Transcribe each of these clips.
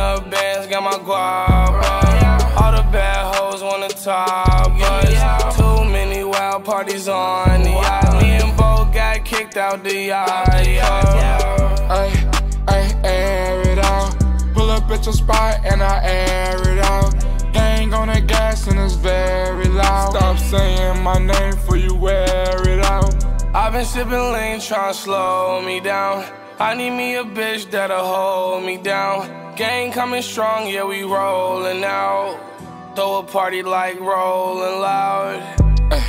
Up bands, got my guap up. All the bad hoes wanna top us. Too many wild parties on the yacht. Uh. Me and Bo got kicked out the yacht. Ay, ay, air it out. Pull up at your spot and I air it out. Hang on the gas and it's very loud. Stop saying my name for you wear it out. I've been sipping lean, tryna slow me down. I need me a bitch that'll hold me down. Gang coming strong, yeah, we rollin' out. Throw a party like rollin' loud. Ay,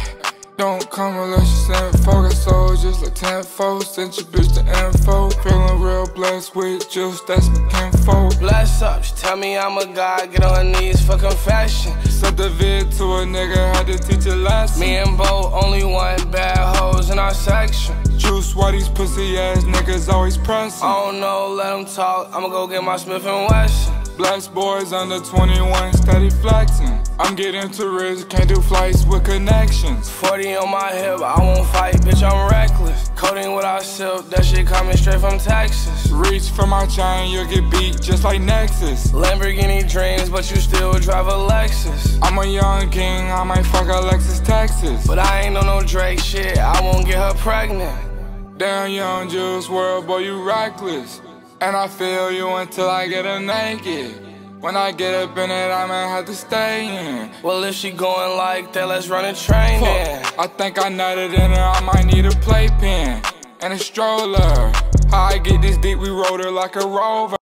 don't come unless you send focus soldiers like tenfold. Sent your bitch the info. Feeling real blessed with juice, that's my kinfolk. Bless up, she tell me I'm a god, get on her knees for confession. Sent the vid to a nigga, had to teach a lesson. Me and Bo only one bad hoes in our section. Juice, why these pussy ass niggas always pressing? I don't know, let them talk. I'ma go get my Smith and Wesson. Blessed boys under 21, steady flexing. I'm getting too rich, can't do flights with connections. 40 on my hip, I won't fight, bitch, I'm reckless. Coating without silk, that shit coming straight from Texas. Reach for my chain, you'll get beat just like Nexus. Lamborghini dreams, but you still drive a Lexus. I'm a young king, I might fuck Alexis Texas. But I ain't on no Drake shit, I won't get her pregnant. Damn, young Juice WRLD, boy, you reckless. And I feel you until I get her naked. When I get up in it, I might have to stay in. Well, if she going like that, let's run a train then. I think I nutted in her, I might need a playpen and a stroller. How I get this deep, we rode her like a rover.